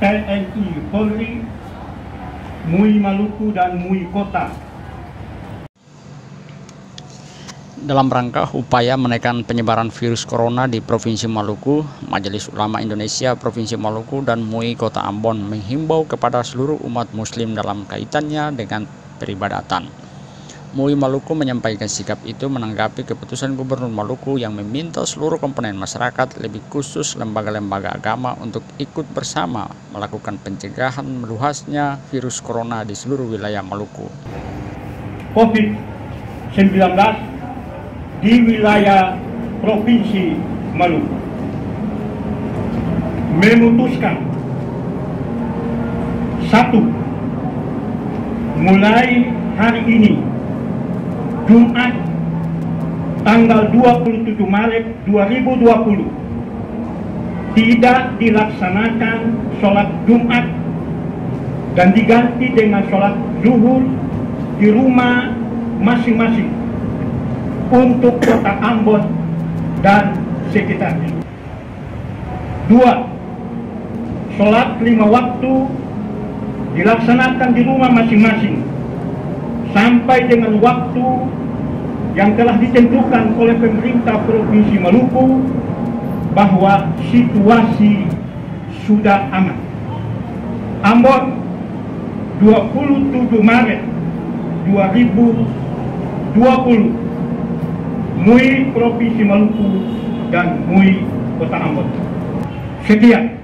TNI Polri, MUI Maluku dan MUI Kota Dalam rangka upaya menekan penyebaran virus corona di Provinsi Maluku, Majelis Ulama Indonesia Provinsi Maluku dan MUI Kota Ambon menghimbau kepada seluruh umat muslim dalam kaitannya dengan peribadatan. MUI Maluku menyampaikan sikap itu menanggapi keputusan Gubernur Maluku yang meminta seluruh komponen masyarakat, lebih khusus lembaga-lembaga agama untuk ikut bersama melakukan pencegahan meluasnya virus corona di seluruh wilayah Maluku. COVID-19 di wilayah Provinsi Maluku memutuskan satu mulai hari ini Jumat tanggal 27 Maret 2020 tidak dilaksanakan sholat Jumat dan diganti dengan sholat zuhur di rumah masing-masing untuk kota Ambon dan sekitarnya. Dua, sholat lima waktu dilaksanakan di rumah masing-masing sampai dengan waktu yang telah ditentukan oleh pemerintah Provinsi Maluku bahwa situasi sudah aman. Ambon 27 Maret 2020 MUI Provinsi Maluku dan MUI Kota Ambon. Sekian.